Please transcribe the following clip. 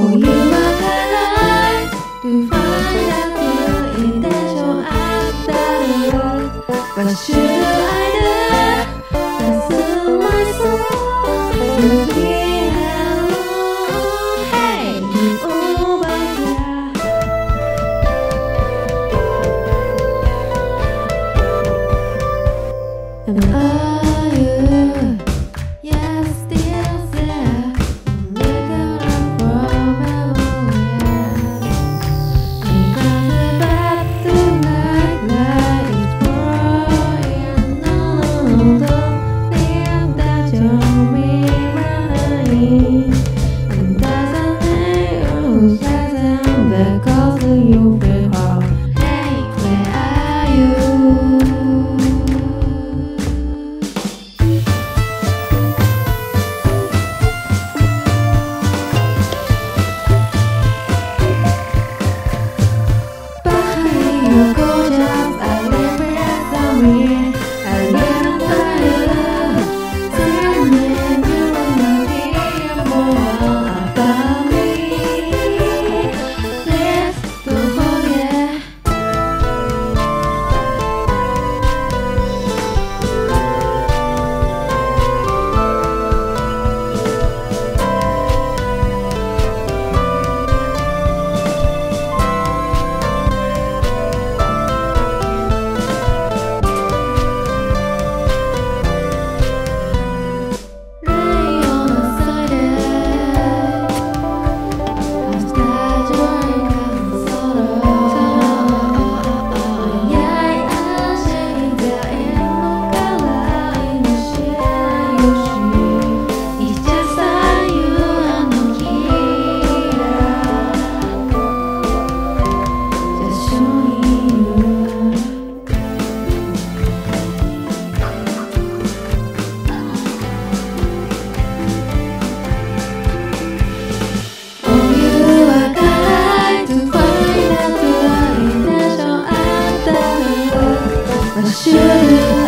Oh, you are paradise to find out your intention after the road. But should I? you go. 我学。